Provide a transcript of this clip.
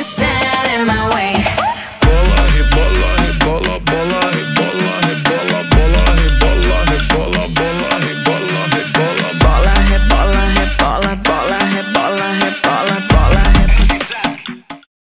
you say